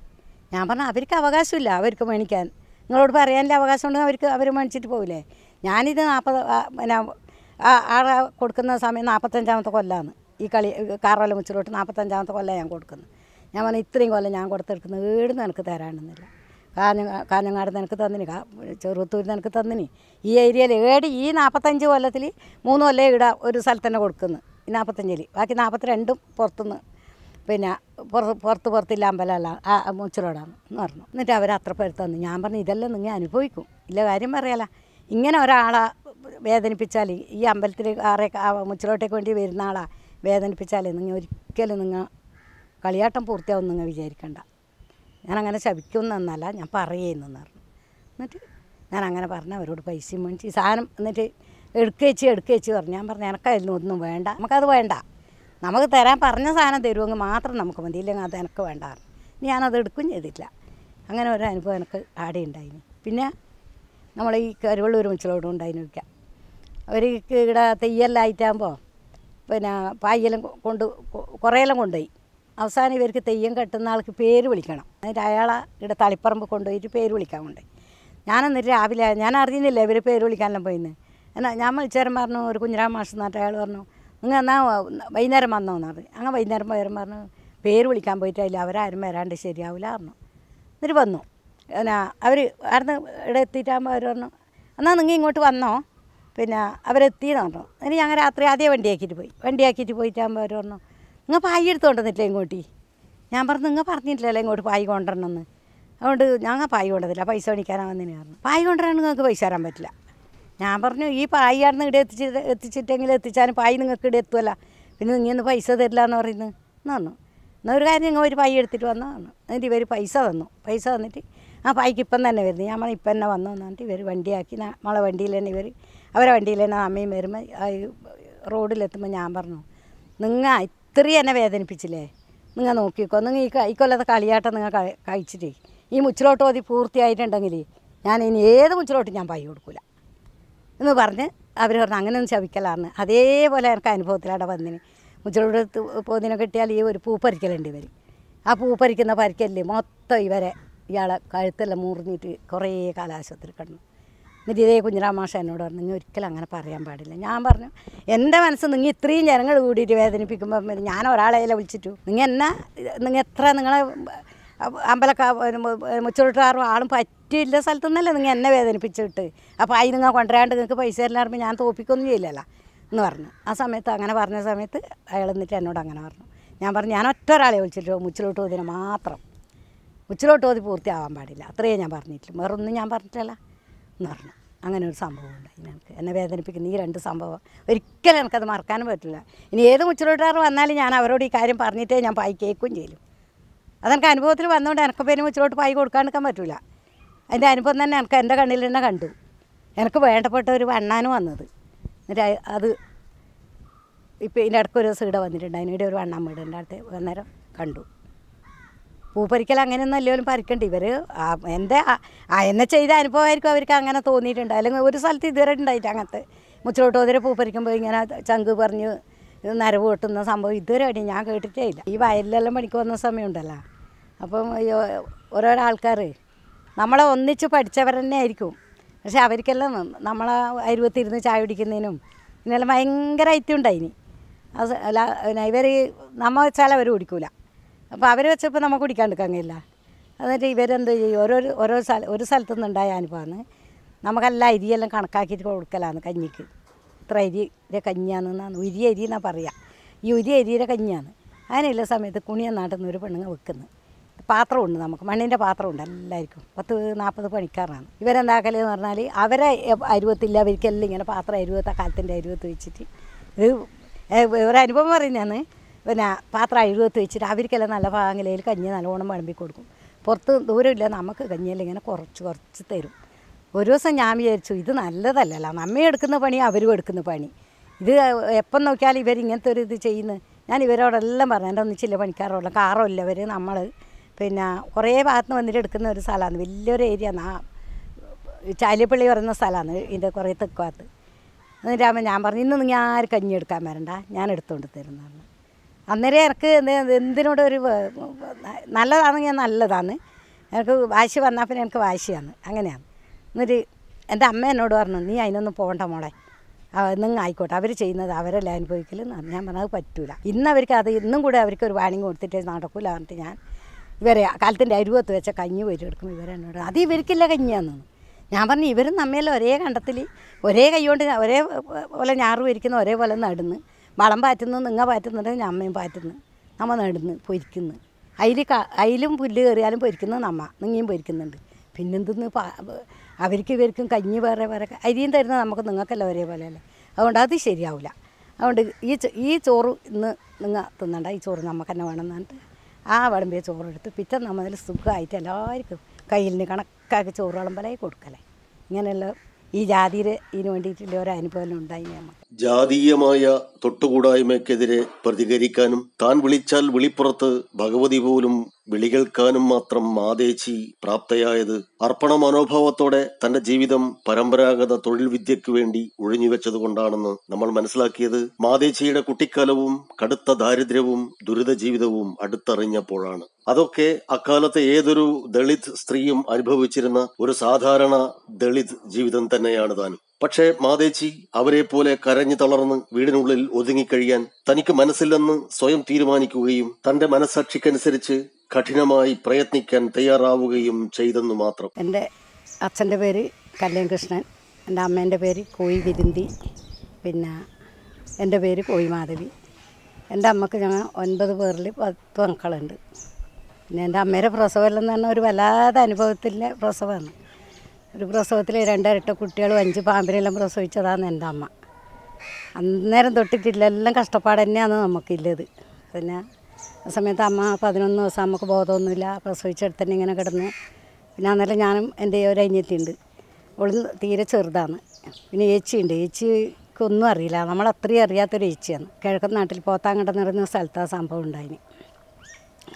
ഞാൻ പറഞ്ഞു അവർക്ക് അവകാശമില്ല അവർക്ക് മേണിക്കാൻ നിങ്ങളോട് പറയാനില്ല അവകാശം ഉണ്ടെങ്കിൽ അവർക്ക് അവർ മേടിച്ചിട്ട് പോവില്ലേ? ഞാനിത് നാൽപ്പത് പിന്നെ ആ- ആടെ കൊടുക്കുന്ന സമയം നാൽപ്പത്തഞ്ചാമത്തെ കൊല്ലമാണ് ഈ കളി കാറോല മുച്ചിലോട്ട് നാൽപ്പത്തഞ്ചാമത്തെ കൊല്ലം ഞാൻ കൊടുക്കുന്നത്. ഞാൻ പറഞ്ഞു ഇത്രയും കൊല്ലം ഞാൻ കൊടുത്തെടുക്കുന്നത് വീടുന്ന് എനിക്ക് തരാനൊന്നുമില്ല. കാഞ്ഞ കാഞ്ഞങ്ങാട് നിനക്ക് തന്നിന് കാ ചെറുത്തൂർ നിനക്ക് തന്നിന്. ഈ ഏരിയയിൽ ഏടി ഈ നാൽപ്പത്തഞ്ച് കൊല്ലത്തിൽ മൂന്ന് കൊല്ലം ഇടാം ഒരു സ്ഥലത്ത് തന്നെ കൊടുക്കുന്നു. ഈ നാൽപ്പത്തഞ്ചിൽ ബാക്കി നാൽപ്പത്തിരണ്ടും പുറത്തുനിന്ന് പിന്നെ പുറത്ത് പുറത്ത് പുറത്തില്ല അമ്പലമല്ല ആ മുച്ചിലോടാന്ന് എന്ന് പറഞ്ഞു. എന്നിട്ട് അവർ അത്ര പേര് തന്നു. ഞാൻ പറഞ്ഞു ഇതെല്ലാം നിങ്ങൾ അനുഭവിക്കും. ഇല്ല കാര്യം പറയാല ഇങ്ങനെ ഒരാളെ വേദനിപ്പിച്ചാൽ ഈ അമ്പലത്തിൽ ആ മുച്ചിലോട്ടേക്ക് വേണ്ടി വരുന്ന ആളാ വേദനിപ്പിച്ചാൽ നിങ്ങൾ ഒരിക്കലും നിങ്ങൾ കളിയാട്ടം പൂർത്തിയാവും നിങ്ങൾ വിചാരിക്കണ്ട. ഞാൻ അങ്ങനെ ശപിക്കുന്നല്ല ഞാൻ പറയുന്നു പറഞ്ഞു. എന്നിട്ട് ഞാൻ അങ്ങനെ പറഞ്ഞു അവരോട് പൈസയും മേടിച്ച് ഈ സാധനം എന്നിട്ട് എടുക്കേച്ച് എടുക്കേച്ച് പറഞ്ഞു. ഞാൻ പറഞ്ഞു എനക്കതിൽ ഒന്നും വേണ്ട. നമുക്കത് വേണ്ട. നമുക്ക് തരാൻ പറഞ്ഞ സാധനം തരുമെങ്കിൽ മാത്രം നമുക്ക് മതി. ഇല്ലെങ്കിൽ അത് എനിക്ക് വേണ്ട ഇനി ഞാനത് എടുക്കുകയും ചെയ്തില്ല. അങ്ങനെ ഒരു അനുഭവം എനിക്ക് ആടെ ഉണ്ടായിന്. പിന്നെ നമ്മൾ ഈ കരുവള്ളൂർ മുച്ചിലോട്ടും ഉണ്ടായിന് വയ്ക്കാം അവർ ഇവിടെ തെയ്യെല്ലാം ആയിട്ടാകുമ്പോൾ പിന്നെ പായ്യെല്ലാം കൊണ്ട് കുറേയെല്ലാം കൊണ്ടുപോയി. അവസാനം ഇവർക്ക് തെയ്യം കെട്ടുന്ന ആൾക്ക് പേര് വിളിക്കണം. എന്നിട്ട് അയാളെ ഇവിടെ തളിപ്പറമ്പ് കൊണ്ടുപോയിട്ട് പേര് വിളിക്കാൻ കൊണ്ട് ഞാൻ എന്നിട്ട് രാവിലെ ഞാൻ അറിയുന്നില്ല ഇവർ പേര് വിളിക്കാനെല്ലാം പോയിന്ന്. എന്നാൽ ഞാൻ വിളിച്ചേരം പറഞ്ഞു ഒരു കുഞ്ഞിരാം മാഷ് എന്നിട്ട് അയാൾ പറഞ്ഞു നിങ്ങൾ എന്നാ വൈകുന്നേരം വന്നോന്ന് പറഞ്ഞു. അങ്ങനെ വൈകുന്നേരം പോയാലും പറഞ്ഞു പേര് വിളിക്കാൻ പോയിട്ട് അവരാരും വരാണ്ട് ശരിയാവില്ല പറഞ്ഞു. എന്നിട്ട് വന്നു. എന്നാ അവർ അവിടുന്ന് ഇവിടെ എത്തിയിട്ടാകുമ്പോൾ അവർ പറഞ്ഞു എന്നാൽ നിങ്ങൾ ഇങ്ങോട്ട് വന്നോ. പിന്നെ അവരെത്തിയെന്ന് പറഞ്ഞു. എന്നിട്ട് ഞങ്ങൾ രാത്രി ആദ്യം വണ്ടിയാക്കിയിട്ട് പോയി. വണ്ടിയാക്കിയിട്ട് പോയിട്ടാകുമ്പോൾ അവർ പറഞ്ഞു നിങ്ങൾ പായി എടുത്തുകൊണ്ടുവന്നിട്ടില്ല ഇങ്ങോട്ടി? ഞാൻ പറഞ്ഞു നിങ്ങൾ പറഞ്ഞിട്ടില്ലല്ലോ ഇങ്ങോട്ട് പായി കൊണ്ടുവരണമെന്ന്. അതുകൊണ്ട് ഞങ്ങൾ പായി കൊണ്ടതില്ല പൈസ മേടിക്കാനാണ് വന്നതിന് പറഞ്ഞു. പായി കൊണ്ടുവരാൻ നിങ്ങൾക്ക് പൈസ തരാൻ പറ്റില്ല. ഞാൻ പറഞ്ഞു ഈ പായി ആയിരുന്നു ഇവിടെ എത്തിച്ച് എത്തിച്ചിട്ടെങ്കിൽ എത്തിച്ചാലും പായി നിങ്ങൾക്ക് ഇവിടെ എത്തുമല്ല പിന്നെ ഇന്ന് പൈസ തരില്ല എന്ന് പറയുന്നത് എന്ന് പറഞ്ഞു. എന്നാൽ ഒരു കാര്യം നിങ്ങൾ ഒരു പായി എടുത്തിട്ട് വന്നോ പറഞ്ഞു. എന്നിട്ട് ഇവർ പൈസ തന്നു. പൈസ തന്നിട്ട് ആ പായ്ക്ക് ഇപ്പം തന്നെ വരുന്നു. ഞാൻ പറഞ്ഞു ഇപ്പം തന്നെ വന്നു എന്നിട്ട് ഇവർ വണ്ടിയാക്കി. നമ്മളെ വണ്ടിയിൽ തന്നെ ഇവർ അവരെ വണ്ടിയിൽ തന്നെ അമ്മയും വരുമ്പോൾ റോഡിലെത്തുമ്പോൾ ഞാൻ പറഞ്ഞു നിങ്ങൾ ഇത്രയും എന്നെ വേദനിപ്പിച്ചില്ലേ? നിങ്ങൾ നോക്കിക്കോ. നിങ്ങൾ ഈ കൈക്കൊല്ലാത്ത കളിയാട്ടം നിങ്ങൾ കഴിച്ചിട്ട് കഴിച്ചിട്ടേ. ഈ മുച്ചിലോട്ട് ഓതി പൂർത്തിയായിട്ടുണ്ടെങ്കിൽ ഞാൻ ഇനി ഏത് മുച്ചിലോട്ട് ഞാൻ പൈ കൊടുക്കില്ല എന്ന് പറഞ്ഞ് അവർ പറഞ്ഞു അങ്ങനെയൊന്നും ശവിക്കലാണ് അതേപോലെ എനിക്ക് അനുഭവത്തിലാണ് വന്നിന്. മുച്ചിലോട്ട് പോതിനെ കിട്ടിയാൽ ഈ ഒരു പൂ പരിക്കലുണ്ട് ഇവർ ആ പൂ പരിക്കുന്ന പരിക്കല്ലേ മൊത്തം ഇവരെ ഇയാളെ കഴുത്തെല്ലാം മുറിഞ്ഞിട്ട് കുറേ കാലാശുപത്രി കിടന്നു. എന്നിട്ട് ഇതേ കുഞ്ഞിരാമാഷ എന്നോട് പറഞ്ഞു നീ ഒരിക്കലും അങ്ങനെ പറയാൻ പാടില്ല. ഞാൻ പറഞ്ഞു എന്റെ മനസ്സ് നിങ്ങൾ ഇത്രയും ജനങ്ങൾ കൂടിയിട്ട് വേദനിപ്പിക്കുമ്പോൾ ഞാൻ ഒരാളെ വിളിച്ചിട്ടു. നിങ്ങൾ എന്നാ നിങ്ങൾ എത്ര നിങ്ങളെ അമ്പലക്കാ മുച്ചോട്ടാറും ആളും പറ്റില്ല സ്ഥലത്തുനിന്നല്ലേ നിങ്ങൾ എന്നെ വേദനിപ്പിച്ചിട്ട്. അപ്പോൾ അതിന് നിങ്ങൾ കൊണ്ടുവരാണ്ട് നിങ്ങൾക്ക് പൈസ എല്ലാം പറയുമ്പോൾ ഞാൻ തോപ്പിക്കൊന്നും ചെയ്യില്ലല്ലോ എന്ന് പറഞ്ഞു. ആ സമയത്ത് അങ്ങനെ പറഞ്ഞ സമയത്ത് അയാൾ എന്നിട്ട് എന്നോട് അങ്ങനെ പറഞ്ഞു. ഞാൻ പറഞ്ഞു ഞാൻ ഒറ്റ ഒരാളെ വിളിച്ചിട്ടു മുച്ചിലോട്ട് പോതിനെ മാത്രം. മുച്ചിലോട്ട് ഓതി പൂർത്തിയാവാൻ പാടില്ല. അത്രയേ ഞാൻ പറഞ്ഞിട്ടില്ല വേറൊന്നും ഞാൻ പറഞ്ഞിട്ടില്ല എന്ന് പറഞ്ഞു. അങ്ങനെ ഒരു സംഭവം ഉണ്ടായി എനിക്ക് എന്നെ വേദനിപ്പിക്കുന്ന ഈ രണ്ട് സംഭവം. ഒരിക്കലും എനിക്കത് മറക്കാനും പറ്റില്ല. ഇനി ഏത് മുച്ചിലോട്ടുകാർ വന്നാലും ഞാൻ അവരോട് ഈ കാര്യം പറഞ്ഞിട്ടേ ഞാൻ പായി കേൾക്കുകയും ചെയ്യും. അതെനിക്ക് അനുഭവത്തിൽ വന്നുകൊണ്ട് എനിക്ക് പേര് മുച്ചിലോട്ട് പായി കൊടുക്കാണ്ടിരിക്കാൻ പറ്റില്ല അതിന്റെ അനുഭവം തന്നെ എനിക്ക് എന്റെ കണ്ണിൽ തന്നെ കണ്ടു. എനിക്ക് വേണ്ടപ്പെട്ട ഒരു വണ്ണാനും വന്നത്. എന്നിട്ട് അത് ഇപ്പോൾ ഇതിന്റെ ഇടയ്ക്ക് ഒരു ദിവസം ഇവിടെ വന്നിട്ടുണ്ട്. അതിനിടെ ഒരു വണ്ണാൻ വീടുണ്ട് അടുത്ത് അന്നേരം കണ്ടു. പൂപ്പരിക്കൽ അങ്ങനെയൊന്നും അല്ലെങ്കിലും പറിക്കണ്ട. ഇവർ ആ എന്നെ ചെയ്ത അനുഭവമായിരിക്കും അവർക്ക് അങ്ങനെ തോന്നിയിട്ടുണ്ട്. അല്ലെങ്കിൽ ഒരു സ്ഥലത്ത് ഇതുവരെ ഉണ്ടായിട്ട് അങ്ങനത്തെ. മുച്ചിലോട്ട് ഒതിരെ പൂപ്പരിക്കുമ്പോൾ ഇങ്ങനെ ചങ്ക് പറഞ്ഞ് നരവ് പൊട്ടുന്ന സംഭവം ഇതുവരെ അടി ഞാൻ കേട്ടിട്ടേ ഇല്ല ഈ വയലിലെല്ലാം പണിക്ക് വന്ന സമയമുണ്ടല്ലോ. അപ്പം ഓരോരോ ആൾക്കാർ നമ്മളെ ഒന്നിച്ച് പഠിച്ചവർ തന്നെ ആയിരിക്കും. പക്ഷെ അവർക്കെല്ലാം നമ്മളെ അരുവത്തിരുന്ന് ചായ കുടിക്കുന്നതിനും ഇന്നെല്ലാം ഭയങ്കര ഐത്യം ഉണ്ടായിനി. അത് ഇവർ നമ്മൾ വെച്ചാൽ അവർ കുടിക്കൂല. അപ്പോൾ അവർ വെച്ചപ്പോൾ നമുക്ക് കുടിക്കാണ്ട് കഴിയില്ല. എന്നിട്ട് ഇവരെന്ത് ചെയ്യും? ഓരോ ഓരോ സ്ഥല ഒരു സ്ഥലത്തു നിന്നുണ്ടായ അനുഭവമാണ് നമുക്കെല്ലാം അരിയെല്ലാം കണക്കാക്കിയിട്ട് കൊടുക്കലാണ് കഞ്ഞിക്ക്. ഇത്ര അരിയുടെ കഞ്ഞിയാണെന്നാണ് ഉരി അരി എന്നാണ് പറയുക ഈ ഉരി അരിയുടെ കഞ്ഞിയാണ്. അങ്ങനെയുള്ള സമയത്ത് കുണിയ നാട്ടിൽ നിന്ന് ഒരു പെണ്ണുങ്ങൾ വെക്കുന്നത് പാത്രമുണ്ട് നമുക്ക്. മണ്ണിന്റെ പാത്രമുണ്ട് എല്ലാവർക്കും. പത്ത് നാൽപ്പത് പണിക്കാരാണ്. ഇവരെന്താക്കലെന്ന് പറഞ്ഞാൽ അവരെ അരുവത്തില്ല അവർക്കെല്ലാം ഇങ്ങനെ പാത്രം അരുവത്ത കാലത്തിന്റെ അരുവത്ത് വെച്ചിട്ട്. ഇത് ഒരു അനുഭവം പറയുന്നതാണ്. പിന്നെ പാത്രം അഴുകത്ത് വെച്ചിട്ട് അവർക്കെല്ലാം നല്ല പാങ്ങലയിൽ കഞ്ഞി നല്ലോണം വിളമ്പി കൊടുക്കും. പുറത്ത് ദൂരമില്ല നമുക്ക് കഞ്ഞിയെല്ലാം ഇങ്ങനെ കുറച്ച് കുറച്ച് തരും. ഒരു ദിവസം ഞാൻ വിചാരിച്ചു ഇത് നല്ലതല്ലല്ലോ. നമ്മയും എടുക്കുന്ന പണി അവരും എടുക്കുന്ന പണി. ഇത് എപ്പം നോക്കിയാലും ഇവർ ഇങ്ങനത്തെ ഒരു ഇത് ചെയ്യുന്നത് ഞാൻ ഇവരോടെല്ലാം പറഞ്ഞു എന്റെ ഒന്നിച്ചില്ല പണിക്കാരോടെ കാറുമില്ല അവർ നമ്മൾ പിന്നെ കുറേ ഭാഗത്ത് വന്നിട്ട് എടുക്കുന്ന ഒരു സ്ഥലമാണ്. വലിയൊരു ഏരിയ ആ ചാലിപ്പള്ളി പറയുന്ന സ്ഥലമാണ് ഇതിന്റെ കുറേ തെക്കുവാത്ത് എന്നിട്ടാകുമ്പോൾ ഞാൻ പറഞ്ഞു ഇന്ന് ഞാൻ ആര് കഞ്ഞി എടുക്കാൻ വരണ്ട. ഞാൻ എടുത്തുകൊണ്ട് തരുന്നതാണ് അന്നേരം എനിക്ക് എന്ത് എന്തിനോട് ഒരു നല്ലതാണ് നല്ലതാണെങ്കിൽ നല്ലതാണ്. എനിക്ക് വാശി വന്നാൽ പിന്നെ എനിക്ക് വാശിയാണ്. അങ്ങനെയാണ്. എന്നിട്ട് എന്റെ അമ്മ എന്നോട് പറഞ്ഞു നീ അതിനൊന്നും പോകണ്ട മോളെ. നിങ്ങൾ ആയിക്കോട്ടെ. അവർ ചെയ്യുന്നത് അവരല്ല അനുഭവിക്കൽ എന്ന് ഞാൻ പറഞ്ഞത് പറ്റൂല. ഇന്ന് അവർക്ക് അത് ഇന്നും കൂടെ അവർക്ക് ഒരു വാണിംഗ് കൊടുത്തിട്ട് നടക്കൂല പറഞ്ഞിട്ട് ഞാൻ ഇവരെ കാലത്തിന്റെ അരുവത്ത് വെച്ച കഞ്ഞി എടുക്കും ഇവരെന്നോട് അത് ഇവർക്കില്ല കഞ്ഞിയാന്ന് ഞാൻ പറഞ്ഞു ഇവരും നമ്മയെല്ലാം ഒരേ കണ്ടത്തിൽ ഒരേ കൈ കൊണ്ട് ഒരേ പോലെ ഞാറു വരിക്കുന്ന ഒരേപോലെ നടുന്ന് വളം പാറ്റുന്നു നിങ്ങ പാറ്റുന്നുണ്ട് ഞമ്മയും പാറ്റുന്നു. നമ്മ നേടുന്നു പൊരിക്കുന്നു. അതിൽ അതിലും പുല്ല് കയറിയാലും പൊരിക്കുന്നത് നമ്മ നിങ്ങയും പൊരിക്കുന്നുണ്ട്. പിന്നെന്തെന്ന് അവർക്ക് ഇവർക്കും കഞ്ഞി വേറെ വേറെ അരിയും തരുന്ന നമുക്ക് നിങ്ങൾക്കല്ല ഒരേപോലെ അല്ലേ അതുകൊണ്ട് അത് ശരിയാവില്ല അതുകൊണ്ട് ഈ ഈ ചോറ് ഇന്ന് നിങ്ങൾ തിന്നണ്ട ഈ ചോറ് നമുക്ക് തന്നെ വേണം എന്നിട്ട് ആ വിളമ്പിയ ചോറെടുത്ത് പിറ്റേ നമ്മൾ സുഖമായിട്ട് എല്ലാവർക്കും കയ്യിൽ കണക്കാക്കി ചോറ് വിളമ്പലായി കൊടുക്കലേ. ഇങ്ങനെയുള്ള ഈ ജാതിയിൽ ഇതിന് വേണ്ടിയിട്ടുള്ള ഒരു അനുഭവം ഉണ്ടായി നമ്മൾ ജാതീയമായ തൊട്ടുകൂടായ്മയ്ക്കെതിരെ പ്രതികരിക്കാനും താൻ വിളിച്ചാൽ വിളിപ്പുറത്ത് ഭഗവതി പോലും വിളികേൾക്കാനും മാത്രം മാതേച്ചി പ്രാപ്തയായത് അർപ്പണ മനോഭാവത്തോടെ തന്റെ ജീവിതം പരമ്പരാഗത തൊഴിൽ വിദ്യയ്ക്ക് വേണ്ടി ഒഴിഞ്ഞുവെച്ചതുകൊണ്ടാണെന്ന് നമ്മൾ മനസ്സിലാക്കിയത് മാതേച്ചിയുടെ കുട്ടിക്കാലവും കടുത്ത ദാരിദ്ര്യവും ദുരിത ജീവിതവും അടുത്തറിഞ്ഞപ്പോഴാണ്. അതൊക്കെ അക്കാലത്തെ ഏതൊരു ദളിത് സ്ത്രീയും അനുഭവിച്ചിരുന്ന ഒരു സാധാരണ ദളിത് ജീവിതം തന്നെയാണ് താനും. പക്ഷേ മാതേച്ചി അവരെ പോലെ കരഞ്ഞു തളർന്ന് വീടിനുള്ളിൽ ഒതുങ്ങിക്കഴിയാൻ തനിക്ക് മനസ്സില്ലെന്ന് സ്വയം തീരുമാനിക്കുകയും തന്റെ മനസ്സാക്ഷിക്കനുസരിച്ച് കഠിനമായി പ്രയത്നിക്കാൻ തയ്യാറാവുകയും ചെയ്തെന്നു മാത്രം. എന്റെ അച്ഛന്റെ പേര് കല്യാൺ കൃഷ്ണൻ എന്റെ അമ്മേന്റെ പേര് കോയി വിരുന്തി പിന്നെ എന്റെ പേര് കോയി മാധവി. എന്റെ അമ്മയ്ക്ക് ഞങ്ങൾ ഒൻപത് പേരിൽ പത്ത് മക്കളുണ്ട്. പിന്നെ എന്റെ അമ്മയുടെ പ്രസവമെല്ലാം എന്ന് പറഞ്ഞാൽ ഒരു വല്ലാതെ അനുഭവത്തിലെ പ്രസവമാണ് ഒരു പ്രസവത്തിൽ രണ്ടരട്ട കുട്ടികളും അഞ്ച് പാമ്പിനെല്ലാം പ്രസവിച്ചതാണ് എന്റെ അമ്മ. അന്നേരം തൊട്ടിട്ടില്ല. എല്ലാം കഷ്ടപ്പാട് തന്നെയാണ് നമുക്കില്ലത്. പിന്നെ ആ സമയത്ത് അമ്മ പതിനൊന്ന് ദിവസം നമുക്ക് ബോധമൊന്നുമില്ല. പ്രസവിച്ചെടുത്ത് തന്നെ ഇങ്ങനെ കിടന്ന്. പിന്നെ അന്നേരം ഞാനും എന്റെ ഒരു അനിയത്തിയുണ്ട്. അവൾ തീരെ ചെറുതാണ്. പിന്നെ ഏച്ചിയുണ്ട്. ഏച്ചിക്കൊന്നും അറിയില്ല. നമ്മൾ അത്രയും അറിയാത്തൊരു ഏച്ചിയാണ്. കിഴക്കൻ നാട്ടിൽ പോത്താങ്കണ്ടം എന്ന് പറയുന്ന സ്ഥലത്താണ് സംഭവം ഉണ്ടായിന്.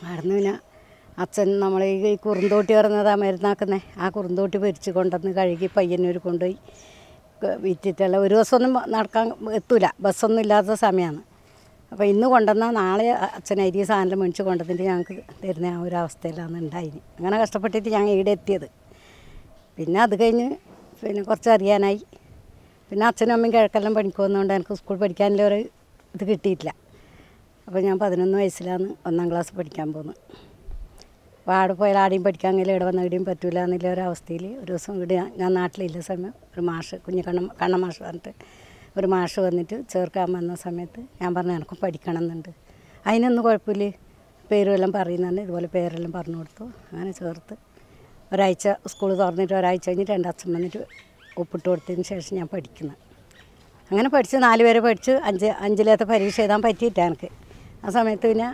അവിടുന്ന് പിന്നെ അച്ഛൻ നമ്മൾ ഈ കുറുന്തോട്ടി പറഞ്ഞതാണ് മരുന്നാക്കുന്നത് ആ കുറുന്തോട്ടി പൊരിച്ച് കൊണ്ടുവന്ന് കഴുകി പയ്യന്നൂർ കൊണ്ടുപോയി. വിറ്റിട്ടല്ല. ഒരു ദിവസമൊന്നും നടക്കാൻ എത്തൂല. ബസ്സൊന്നും ഇല്ലാത്ത സമയമാണ് അപ്പോൾ ഇന്ന് കൊണ്ടുവന്നാൽ നാളെ അച്ഛൻ അരി സാധനം മേടിച്ച് കൊണ്ടുവന്നിട്ട് ഞങ്ങൾക്ക് തരുന്ന ആ ഒരു അവസ്ഥയിലാണ് ഉണ്ടായിന്. അങ്ങനെ കഷ്ടപ്പെട്ടിട്ട് ഞങ്ങൾ ഈടെ എത്തിയത്. പിന്നെ അത് കഴിഞ്ഞ് പിന്നെ കുറച്ച് അറിയാനായി പിന്നെ അച്ഛനും അമ്മയും കിഴക്കെല്ലാം വന്നതുകൊണ്ട് എനിക്ക് സ്കൂൾ പഠിക്കാനുള്ള ഒരു ഇത് കിട്ടിയിട്ടില്ല. അപ്പോൾ ഞാൻ പതിനൊന്ന് വയസ്സിലാണ് ഒന്നാം ക്ലാസ് പഠിക്കാൻ പോകുന്നത്. അപ്പോൾ അവിടെ പോയാൽ ആടെയും പഠിക്കാൻ കഴിയില്ല ഇവിടെ വന്ന് ഇവിടെയും പറ്റൂല എന്നുള്ള ഒരു അവസ്ഥയിൽ ഒരു ദിവസം ഇവിടെ ഞാൻ- നാട്ടിലില്ല സമയം. ഒരു മാഷ് കുഞ്ഞു കണ്ണ കണ്ണ മാഷ് പറഞ്ഞിട്ട് ഒരു മാഷ് വന്നിട്ട് ചേർക്കാൻ വന്ന സമയത്ത് ഞാൻ പറഞ്ഞു എനിക്കും പഠിക്കണം എന്നുണ്ട്. അതിനൊന്നും കുഴപ്പമില്ല. പേരുമെല്ലാം പറയുന്നുണ്ട് ഇതുപോലെ പേരെല്ലാം പറഞ്ഞു കൊടുത്തു. അങ്ങനെ ചേർത്ത് ഒരാഴ്ച സ്കൂൾ തുറന്നിട്ട് ഒരാഴ്ച കഴിഞ്ഞിട്ട് എന്റെ അച്ഛൻ വന്നിട്ട് ഒപ്പിട്ട് കൊടുത്തതിന് ശേഷം ഞാൻ പഠിക്കുന്നത് അങ്ങനെ പഠിച്ച് നാല് പേരെ പഠിച്ച് അഞ്ച് അഞ്ചിലത്തെ പരീക്ഷ എഴുതാൻ പറ്റിയിട്ടാണ് എനിക്ക്. ആ സമയത്ത് പിന്നെ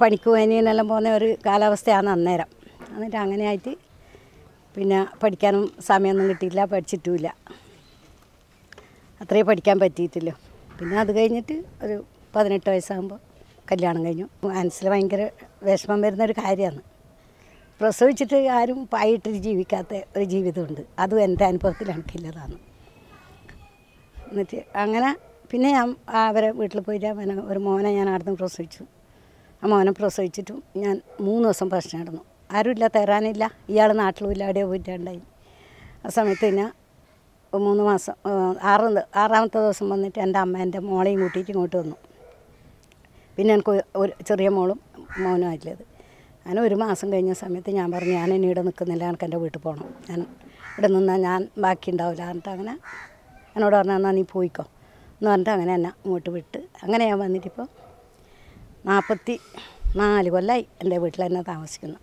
പണിക്ക് പോകാനെല്ലാം പോകുന്ന ഒരു കാലാവസ്ഥയാണ് അന്നേരം. എന്നിട്ട് അങ്ങനെ ആയിട്ട് പിന്നെ പഠിക്കാനും സമയമൊന്നും കിട്ടിയില്ല പഠിച്ചിട്ടുമില്ല. അത്രയും പഠിക്കാൻ പറ്റിയിട്ടില്ല പിന്നെ അത് കഴിഞ്ഞിട്ട് ഒരു പതിനെട്ട് വയസ്സാകുമ്പോൾ കല്യാണം കഴിഞ്ഞു. മനസ്സിൽ ഭയങ്കര വിഷമം വരുന്നൊരു കാര്യമാണ്. പ്രസവിച്ചിട്ട് ആരും പായിട്ട് ജീവിക്കാത്ത ഒരു ജീവിതമുണ്ട്. അതും എന്റെ അനുഭവത്തിൽ എനിക്കില്ലതാണ്. എന്നിട്ട് അങ്ങനെ പിന്നെ ഞാൻ അവരെ വീട്ടിൽ പോയിട്ട് ഒരു മോനെ ഞാൻ അവിടുന്ന് പ്രസവിച്ചു. ആ മോനെ പ്രസവിച്ചിട്ടും ഞാൻ മൂന്ന് ദിവസം പ്രശ്നം ഇടുന്നു ആരുമില്ല തരാനില്ല. ഇയാൾ നാട്ടിലുമില്ല അവിടെ പോയിട്ടുണ്ടായി ആ സമയത്ത് പിന്നെ മൂന്ന് മാസം ആറ് ആറാമത്തെ ദിവസം വന്നിട്ട് എന്റെ അമ്മ എന്റെ മോളെയും കൂട്ടിയിട്ട് ഇങ്ങോട്ട് വന്നു. പിന്നെ എനിക്ക് ഒരു ചെറിയ മോളും മോനും ആയിട്ടുള്ളത്. അങ്ങനെ ഒരു മാസം കഴിഞ്ഞ സമയത്ത് ഞാൻ പറഞ്ഞു ഞാൻ ഇനി ഇവിടെ നിൽക്കുന്നില്ല എനിക്ക് എന്റെ വീട്ടിൽ പോകണം. ഞാൻ ഇവിടെ നിന്നാൽ ഞാൻ ബാക്കി ഉണ്ടാവില്ല. എന്നിട്ട് അങ്ങനെ എന്നോട് പറഞ്ഞാൽ എന്നാൽ നീ പോയിക്കോ. എന്ന് പറഞ്ഞിട്ട് അങ്ങനെ എന്നെ ഇങ്ങോട്ട് വിട്ട്. അങ്ങനെ ഞാൻ വന്നിട്ടിപ്പോൾ നാൽപ്പത്തി നാല് കൊല്ലമായി എന്റെ വീട്ടിൽ തന്നെ താമസിക്കുന്നു.